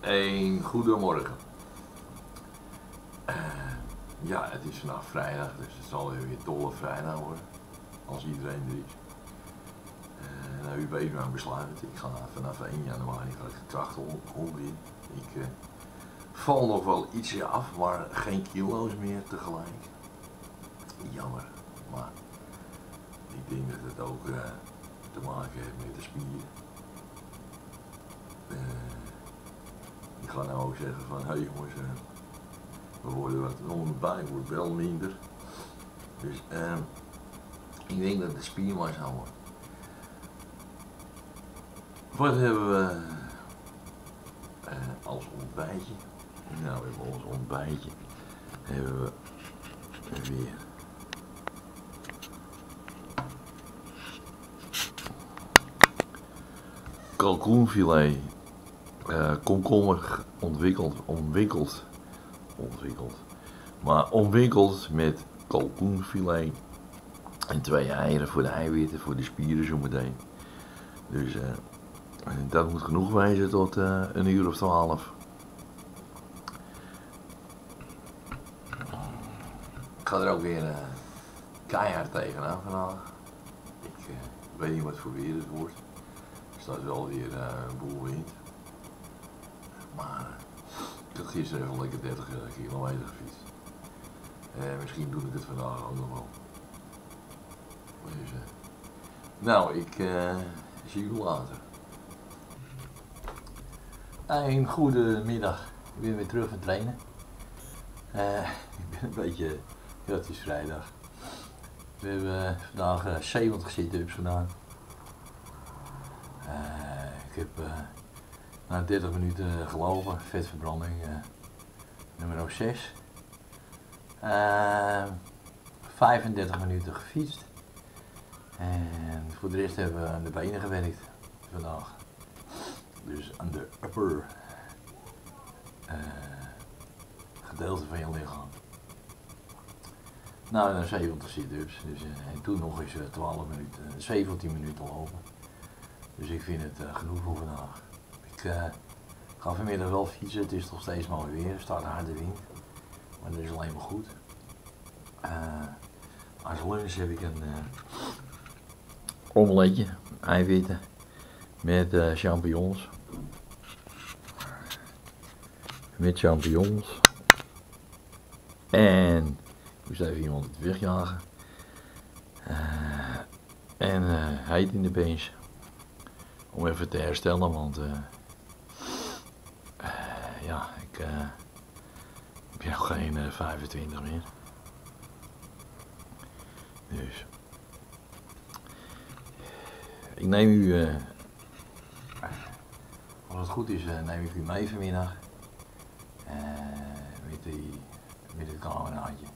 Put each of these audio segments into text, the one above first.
Een goedemorgen. Uh, ja, het is vandaag vrijdag, dus het zal weer dolle vrijdag worden. Als iedereen er is. Uh, nou, u weet mijn besluit. Ik ga vanaf 1 januari ga ik krachten in. Ik uh, val nog wel ietsje af, maar geen kilo's meer tegelijk. Jammer, maar ik denk dat het ook te maken heeft met de spieren. Ik ga nou ook zeggen van, hé hey jongens, we worden wat onderbij, wordt wel minder. Dus uh, ik denk dat de spiermassa wordt. Wat hebben we uh, als ontbijtje? Nou, we hebben ons ontbijtje. Hebben we weer. Kalkoenfilet, uh, komkommer ontwikkeld, ontwikkeld ontwikkeld. Maar omwikkeld met kalkoenfilet en twee eieren voor de eiwitten, voor de spieren zo meteen. Dus uh, dat moet genoeg wezen tot uh, een uur of twaalf. Ik ga er ook weer keihard tegenaan vandaag. Ik weet niet wat voor weer het wordt. Er staat wel weer een boel wind. Maar ik had gisteren even lekker 30 eh, kilometer gefietst. Eh, misschien doe ik het vandaag ook nog wel. Nou, ik uh, zie u later. Een goede middag. Ik ben weer terug van trainen. Uh, ik ben een beetje, ja, het is vrijdag. We hebben vandaag uh, 70 sit-ups gedaan. ik heb na 30 minuten gelopen, vetverbranding uh, nummer 6. Uh, 35 minuten gefietst. En voor de rest hebben we aan de benen gewerkt vandaag. Dus aan de upper uh, gedeelte van je lichaam. Nou, dan 70 sit-ups. Dus, en toen nog eens 12 minuten, 17 minuten lopen. Dus ik vind het genoeg voor vandaag. Ik uh, ga vanmiddag wel fietsen, het is nog steeds mooi weer, er staat een harde wind. Maar dat is alleen maar goed. Uh, als lunch heb ik een uh, omeletje, eiwitten met uh, champignons. Met champignons. En ik moest even iemand het wegjagen. en heet in de bench. Om even te herstellen, want ja, ik uh, heb nog geen uh, 25 meer. Dus. Ik neem u, uh, als het goed is, neem ik u mee vanmiddag. met, die, met het cameraatje.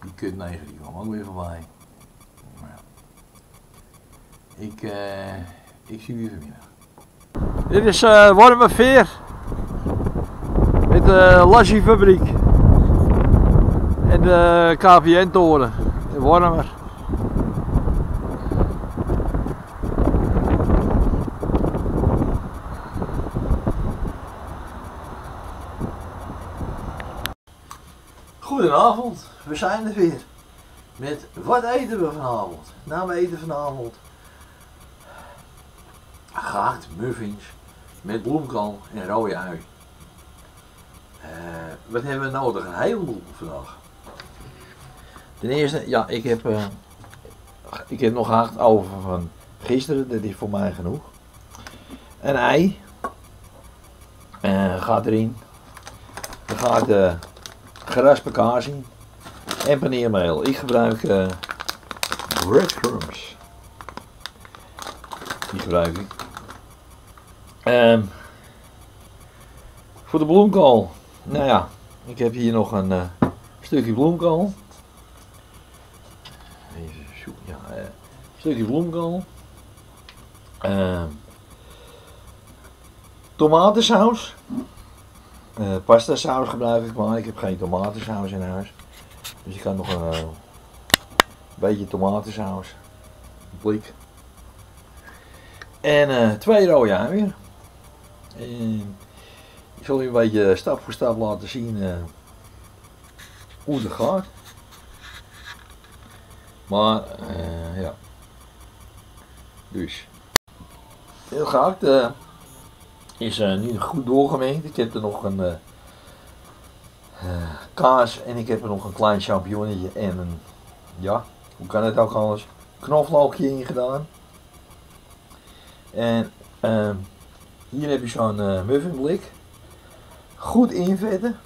die kut 9 die kwam ook weer voorbij. Maar ja. Ik, ik zie u vanmiddag. Dit is uh, warme veer met de Lassie fabriek en de KPN toren, de warmer. Goedenavond, we zijn er weer. Met wat eten we vanavond? Nou, we eten vanavond gehakt muffins met bloemkool en rode ui. Uh, wat hebben we nodig? Een heleboel vandaag. Ten eerste, ja, ik heb, uh, ik heb nog gehakt over van gisteren, dat is voor mij genoeg. Een ei uh, gaat erin. Er gaat uh, geraspe kaas in en paneermeel. Ik gebruik breadcrumbs. Die gebruik ik. Um, voor de bloemkool. Nou ja, ik heb hier nog een uh, stukje bloemkool. Ja. Uh, stukje bloemkool. Uh, tomatensaus. Uh, pasta saus gebruik ik maar. Ik heb geen tomatensaus in huis. Dus ik kan nog een beetje tomatensaus. Een blik. En eh, twee rode uien. En ik zal u een beetje stap voor stap laten zien eh, hoe het gaat. Maar eh, ja. Dus. Gaat. eh is eh, nu goed doorgemengd. Ik heb er nog een eh, eh, kaas en ik heb er nog een klein champignonnetje en een, ja, hoe kan het ook anders, knoflookje in gedaan. En ehm, hier heb je zo'n eh, muffinblik. Goed invetten.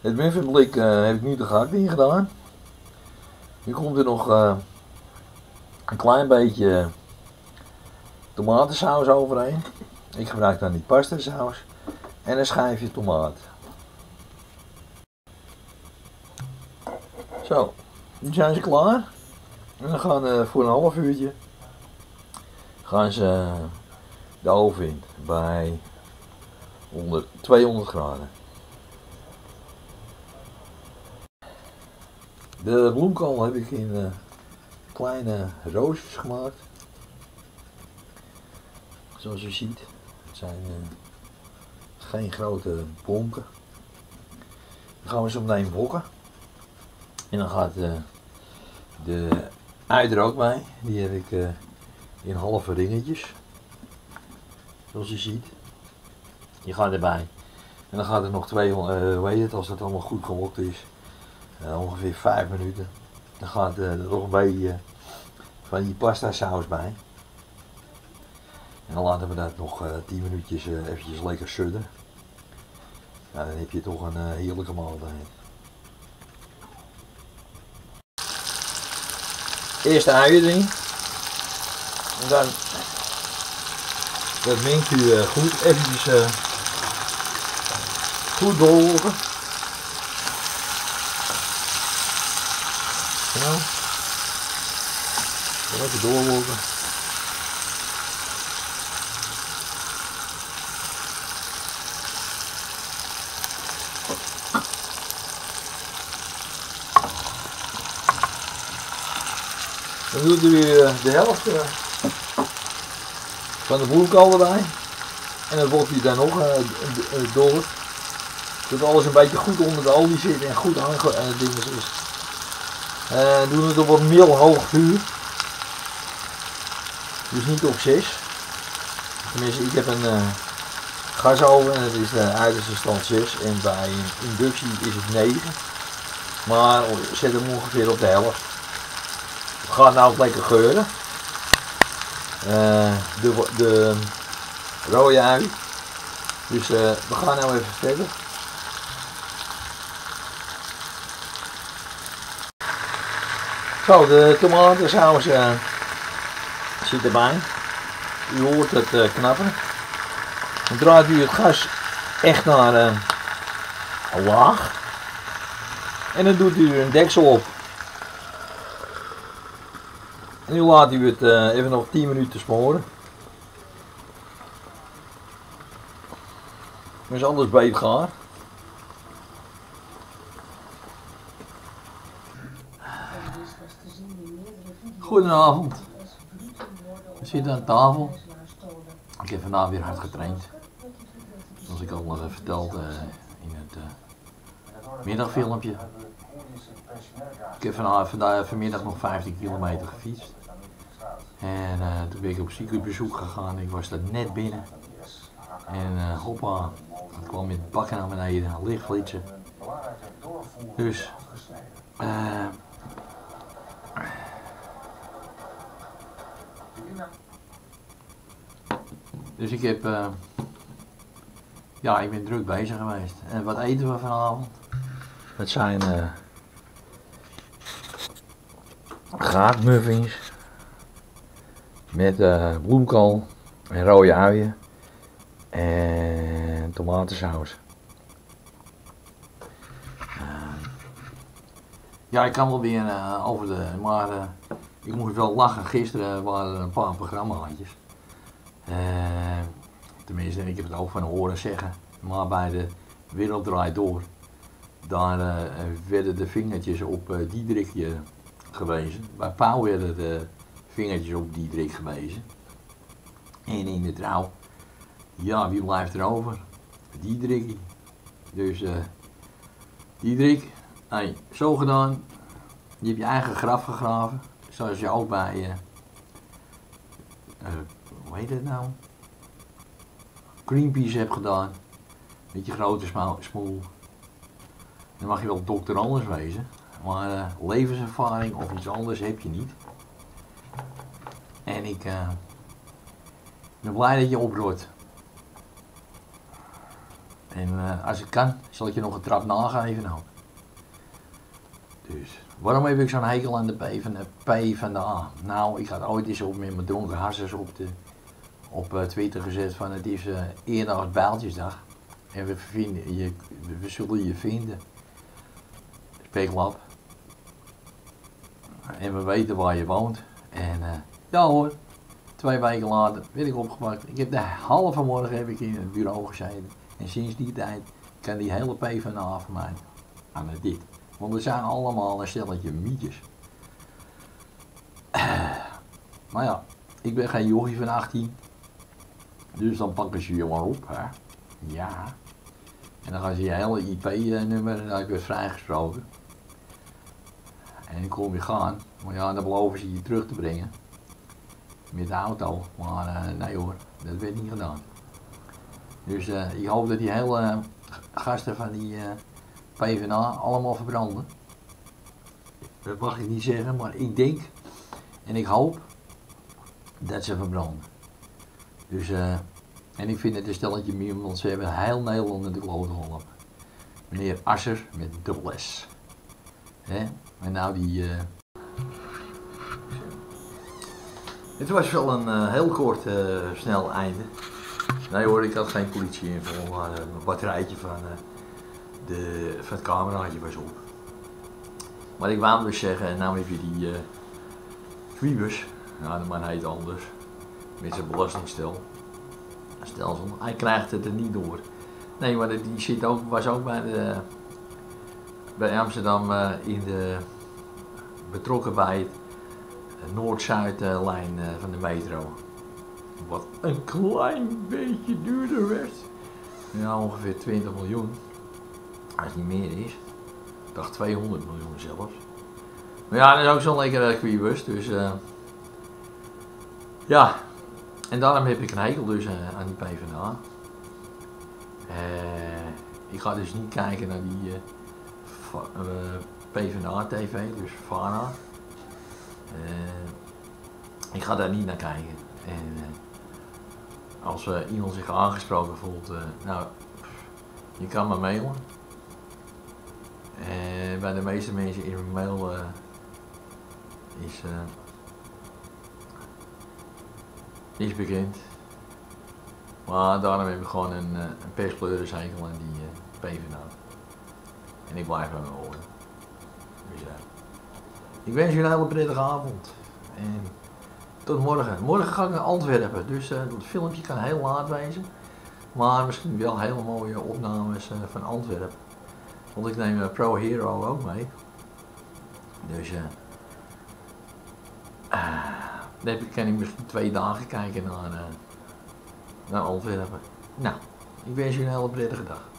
Het muffinblik eh, heb ik nu de gehakt in gedaan. Nu komt er nog eh, een klein beetje tomatensaus overheen. Ik gebruik dan die pasta saus. En een schijfje tomaat. Zo, nu zijn ze klaar. En dan gaan eh, voor een half uurtje gaan ze eh, de oven in bij 100, 200 graden. De bloemkool heb ik in eh, kleine roosjes gemaakt. Zoals u ziet, het zijn geen grote bonken. Dan gaan we zo meteen wokken. En dan gaat de ui er ook bij. Die heb ik eh, in halve ringetjes. Zoals u ziet. Die gaat erbij. En dan gaat er nog twee, eh hoe heet het, als het allemaal goed gewokt is. eh, ongeveer 5 minuten. Dan gaat eh, er nog een beetje van die pasta saus bij. En dan laten we dat nog eh 10 minuutjes eh, eventjes lekker sudden. Dan heb je toch een eh, heerlijke maaltijd. Eerst de uien erin. En dan dat mengt u eh, goed. Eventjes eh, goed doorlopen. Zo. Lekker doorlopen. Dan doet u eh, de helft eh, van de erbij. En dan wordt hij dan nog eh, door. Zodat alles een beetje goed onder de olie zit en goed dingen is. Eh doen het op wat middelhoog vuur. Dus niet op 6. Tenminste, ik heb een eh gasoven en het is de uiterste stand 6. En bij een inductie is het 9. Maar zet hem ongeveer op de helft. Het gaat nou lekker geuren. Eh, de, de rode ui. Dus eh, we gaan nou even verder. Zo, de tomatensaus eh, zit erbij. U hoort het eh, knappen. Dan draait u het gas echt naar laag. En dan doet u een deksel op. En nu laat u het eh, even nog 10 minuten smoren. Is anders bij het gaar. Goedenavond. We zitten aan tafel. Ik heb vandaag weer hard getraind. Zoals ik al uh, verteld eh, in het eh, middagfilmpje. Ik heb vandaag, vanmiddag nog 15 kilometer gefietst. En eh, toen ben ik op ziekenbezoek gegaan. Ik was er net binnen. En eh hoppa, het kwam met bakken naar beneden, licht flitsen. Dus, eh dus ik heb, ja, ik ben druk bezig geweest. En wat eten we vanavond? Het zijn eh graatmuffins met eh, bloemkool en rode uien en tomatensaus. Ja, ik kan wel weer eh, over de, maar eh, ik moest wel lachen. Gisteren waren er een paar programmaatjes. Tenminste, ik heb het ook van horen zeggen. Maar bij de Wereld Draait Door, daar werden de vingertjes op Diederikje gewezen. Bij Pauw werden de vingertjes op Diederik gewezen. En in de trouw, ja, wie blijft er over? Diederik. Dus eh Diederik, hey, zo gedaan. Je hebt je eigen graf gegraven. Zoals je ook bij, eh eh, hoe heet het nou? Greenpeace hebt gedaan. Met je grote smoel. Dan mag je wel dokter anders wezen. Maar eh, levenservaring of iets anders heb je niet. En ik eh, ben blij dat je oprot. En eh, als ik kan, zal ik je nog een trap nageven ook. Dus, waarom heb ik zo'n hekel aan de P van de, van de A? Nou, ik had ooit eens op met mijn hassers op, de, op eh, Twitter gezet van het is eerder Bijltjesdag. En we, vinden, je, we zullen je vinden. Speklap. En we weten waar je woont. Ja hoor, twee weken later werd ik opgepakt. Ik heb de halve morgen heb ik in het bureau gezeten. En sinds die tijd kan die hele PvdA van mij aan het dit. Want we zijn allemaal een stelletje mietjes. Maar ja, ik ben geen jochie van 18. Dus dan pakken ze je maar op, hè. Ja. En dan gaan ze je hele IP-nummer en dan heb vrijgesproken. En dan kom je gaan. Maar ja, dan beloven ze je terug te brengen. Met de auto. Maar eh, nee hoor, dat werd niet gedaan. Dus eh, ik hoop dat die hele eh, gasten van die PvdA allemaal verbranden. Dat mag ik niet zeggen, maar ik denk en ik hoop dat ze verbranden. Dus, en ik vind het een stelletje meer, want ze hebben heel Nederland in de kloot geholpen. Meneer Asser met dubbel S. Hè? En nou die... Het was wel een eh, heel kort, eh, snel einde. Nee hoor, ik had geen politie inval, maar eh, mijn batterijtje van, de, van het cameraatje was op. Maar ik wou dus zeggen, nou heb je die eh Quibus, nou de man heet anders, met zijn belastingstel. Stelsel, hij krijgt het er niet door. Nee, maar die zit ook, was ook bij, de, bij Amsterdam in de, betrokken bij het Noord-Zuid-lijn eh, van de metro. Wat een klein beetje duurder werd. Ja, ongeveer 20 miljoen. Als het niet meer is. Ik dacht 200 miljoen zelfs. Maar ja, dat is ook zo'n lekkere quibus. Dus eh, ja. En daarom heb ik een hekel dus eh, aan die PvdA. Eh, ik ga dus niet kijken naar die eh, eh, PvdA-tv, dus VARA. Eh, ik ga daar niet naar kijken. En eh, als iemand zich aangesproken voelt, eh, nou, je kan me mailen. En bij de meeste mensen in mijn mail is, is bekend. Maar daarom heb ik gewoon een, een perskleurencykel aan die eh PvdA. En ik blijf bij mijn. Ik wens jullie een hele prettige avond. En tot morgen. Morgen ga ik naar Antwerpen. Dus eh het filmpje kan heel laat wezen. Maar misschien wel hele mooie opnames eh, van Antwerpen. Want ik neem eh, Pro Hero ook mee. Dus dan kan ik misschien twee dagen kijken naar, naar Antwerpen. Nou, ik wens jullie een hele prettige dag.